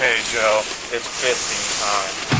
Okay, Joe, it's fishing time.